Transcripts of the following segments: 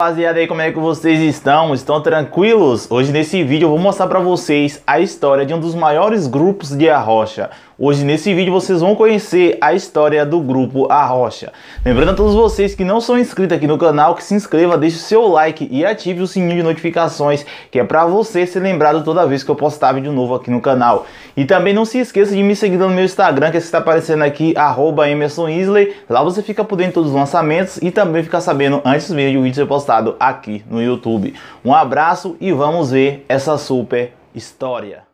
Rapaziada aí, como é que vocês estão? Estão tranquilos? Hoje nesse vídeo eu vou mostrar pra vocês a história de um dos maiores grupos de Arrocha, Hoje nesse vídeo vocês vão conhecer a história do grupo Arrocha. Lembrando a todos vocês que não são inscritos aqui no canal, que se inscreva, deixe o seu like e ative o sininho de notificações, que é para você ser lembrado toda vez que eu postar vídeo novo aqui no canal. E também não se esqueça de me seguir no meu Instagram, que está aparecendo aqui, arroba Emerson Isley. Lá você fica por dentro dos lançamentos e também fica sabendo antes mesmo de o vídeo ser postado aqui no YouTube. Um abraço e vamos ver essa super história.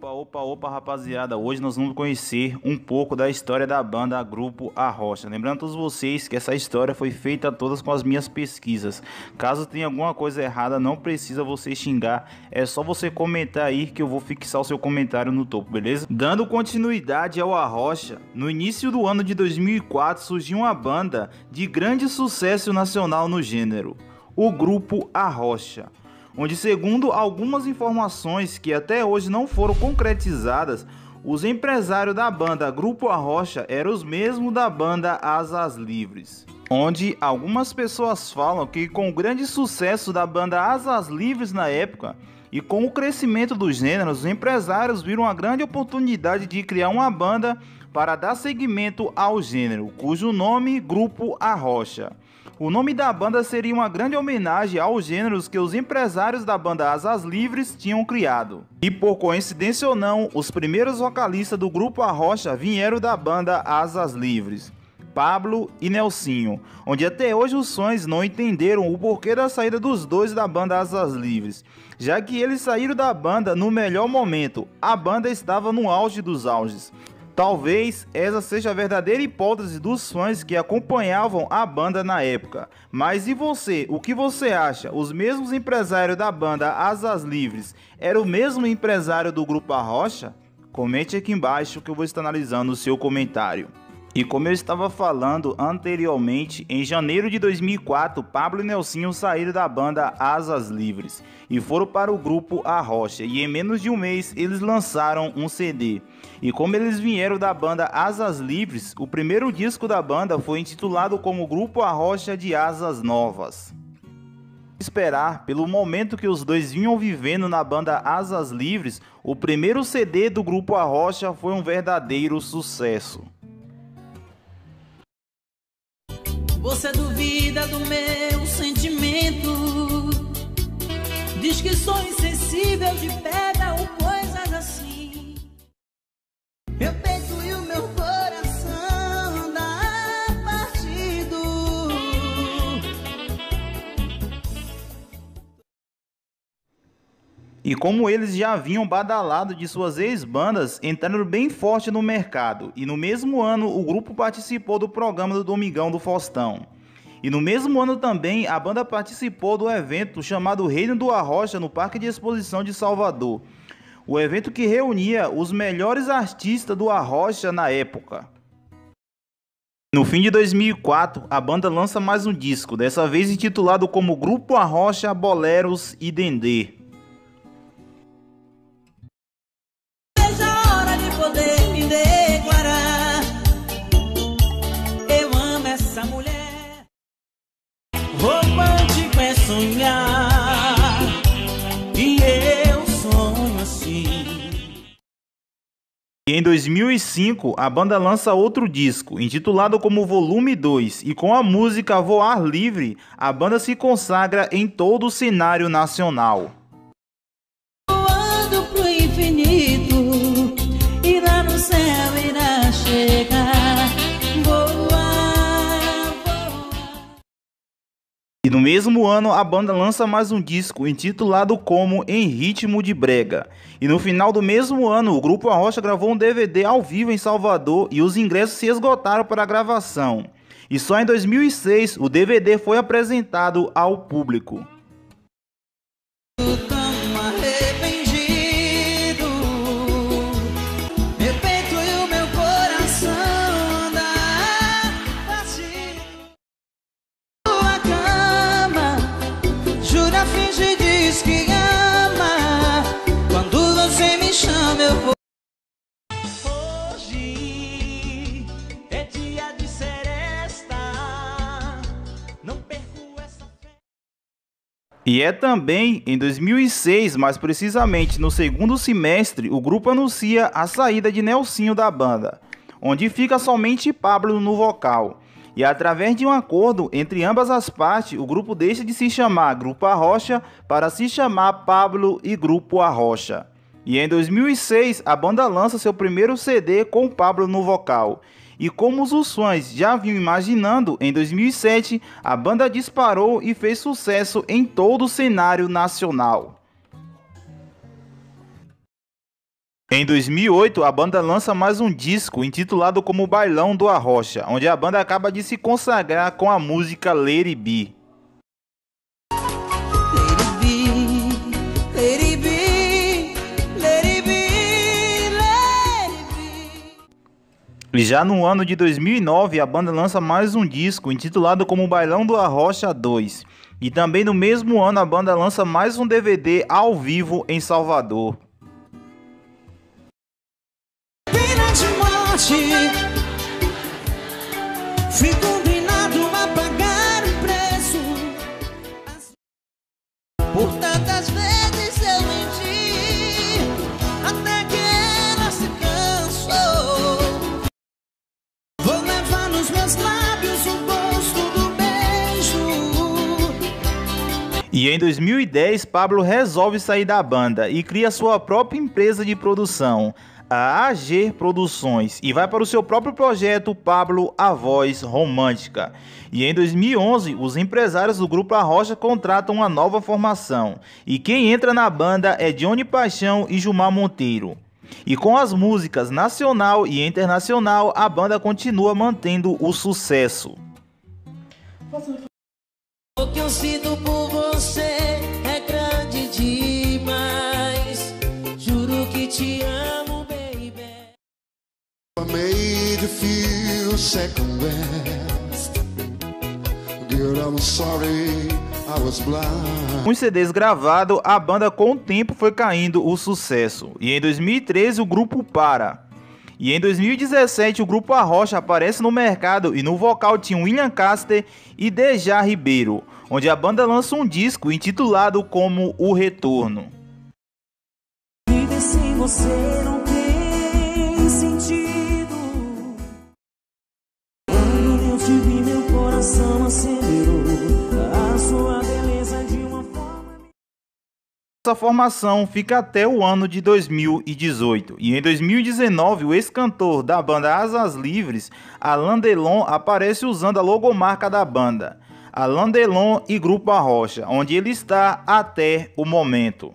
Opa, opa, opa, rapaziada. Hoje nós vamos conhecer um pouco da história da banda Grupo Arrocha. Lembrando a todos vocês que essa história foi feita todas com as minhas pesquisas. Caso tenha alguma coisa errada, não precisa você xingar. É só você comentar aí que eu vou fixar o seu comentário no topo, beleza? Dando continuidade ao Arrocha, no início do ano de 2004 surgiu uma banda de grande sucesso nacional no gênero. O Grupo Arrocha onde, segundo algumas informações que até hoje não foram concretizadas, os empresários da banda Grupo Arrocha eram os mesmos da banda Asas Livres. Onde algumas pessoas falam que com o grande sucesso da banda Asas Livres na época e com o crescimento dos gêneros, os empresários viram uma grande oportunidade de criar uma banda para dar seguimento ao gênero, cujo nome Grupo Arrocha. O nome da banda seria uma grande homenagem aos gêneros que os empresários da banda Asas Livres tinham criado. E por coincidência ou não, os primeiros vocalistas do grupo Arrocha vieram da banda Asas Livres. Pablo e Nelsinho, onde até hoje os sonhos não entenderam o porquê da saída dos dois da banda Asas Livres, já que eles saíram da banda no melhor momento, a banda estava no auge dos auges. Talvez essa seja a verdadeira hipótese dos fãs que acompanhavam a banda na época. Mas e você? O que você acha? Os mesmos empresários da banda Asas Livres eram o mesmo empresário do grupo Arrocha? Comente aqui embaixo que eu vou estar analisando o seu comentário. E como eu estava falando anteriormente, em janeiro de 2004, Pablo e Nelsinho saíram da banda Asas Livres e foram para o grupo A Rocha, e em menos de um mês eles lançaram um CD. E como eles vieram da banda Asas Livres, o primeiro disco da banda foi intitulado como Grupo A Rocha de Asas Novas. Esperar pelo momento que os dois vinham vivendo na banda Asas Livres, o primeiro CD do grupo A Rocha foi um verdadeiro sucesso. Você duvida do meu sentimento. Diz que sou insensível de pedra E como eles já haviam badalado de suas ex-bandas, entraram bem forte no mercado. E no mesmo ano, o grupo participou do programa do Domingão do Faustão. E no mesmo ano também, a banda participou do evento chamado Reino do Arrocha no Parque de Exposição de Salvador. O evento que reunia os melhores artistas do Arrocha na época. No fim de 2004, a banda lança mais um disco, dessa vez intitulado como Grupo Arrocha, Boleros e Dendê. E em 2005, a banda lança outro disco, intitulado como Volume 2, e com a música Voar Livre, a banda se consagra em todo o cenário nacional. Voando pro infinito, E no mesmo ano, a banda lança mais um disco intitulado como Em Ritmo de Brega. E no final do mesmo ano, o grupo Arrocha gravou um DVD ao vivo em Salvador e os ingressos se esgotaram para a gravação. E só em 2006 o DVD foi apresentado ao público. longe diz que ama. Quando você me chama, eu vou. Hoje é dia de. Não perco essa E é também em 2006, mais precisamente no segundo semestre, o grupo anuncia a saída de Nelsinho da banda, onde fica somente Pablo no vocal. E através de um acordo entre ambas as partes, o grupo deixa de se chamar Grupo Arrocha para se chamar Pablo e Grupo Arrocha. E em 2006, a banda lança seu primeiro CD com Pablo no vocal. E como os fãs já vinham imaginando, em 2007 a banda disparou e fez sucesso em todo o cenário nacional. Em 2008, a banda lança mais um disco intitulado como Bailão do Arrocha, onde a banda acaba de se consagrar com a música It Be. E já no ano de 2009, a banda lança mais um disco intitulado como Bailão do Arrocha 2. E também no mesmo ano a banda lança mais um DVD ao vivo em Salvador. Fui condenado a pagar o preço. Por tantas vezes eu menti, até que ela se cansou. Vou levar nos meus lábios o gosto do beijo. E em 2010, Pablo resolve sair da banda e cria sua própria empresa de produção, a AG Produções, e vai para o seu próprio projeto Pablo A Voz Romântica. E em 2011, os empresários do Grupo Arrocha contratam uma nova formação, e quem entra na banda é Johnny Paixão e Gilmar Monteiro. E com as músicas nacional e internacional, a banda continua mantendo o sucesso. O que eu sinto por você second best. Dear, I'm sorry. Com os CDs gravados, a banda com o tempo foi caindo o sucesso. E em 2013 o grupo para. E em 2017 o grupo Arrocha aparece no mercado e no vocal tinha William Caster e Deja Ribeiro, onde a banda lança um disco intitulado como O Retorno. Te vi, meu coração acelerou. A sua beleza de uma forma. Essa formação fica até o ano de 2018. E em 2019, o ex-cantor da banda Asas Livres, Alain Delon, aparece usando a logomarca da banda, Alain Delon e Grupo Arrocha, onde ele está até o momento.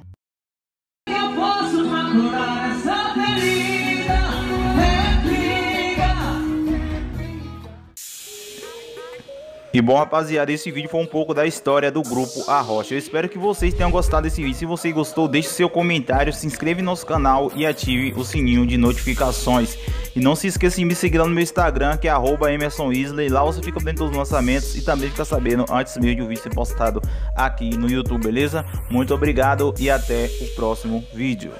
E bom, rapaziada, esse vídeo foi um pouco da história do grupo Arrocha. Eu espero que vocês tenham gostado desse vídeo. Se você gostou, deixe seu comentário, se inscreva no nosso canal e ative o sininho de notificações. E não se esqueça de me seguir lá no meu Instagram, que é arroba Emerson Isley. Lá você fica dentro dos lançamentos e também fica sabendo antes mesmo de o vídeo ser postado aqui no YouTube, beleza? Muito obrigado e até o próximo vídeo.